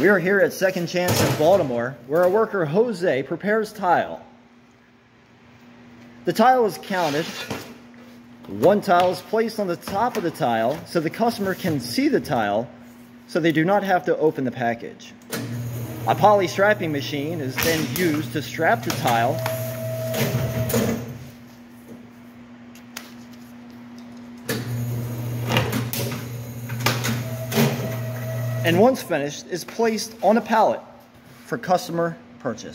We are here at Second Chance in Baltimore, where our worker Jose prepares tile. The tile is counted. One tile is placed on the top of the tile so the customer can see the tile so they do not have to open the package. A poly strapping machine is then used to strap the tile and once finished is placed on a pallet for customer purchase.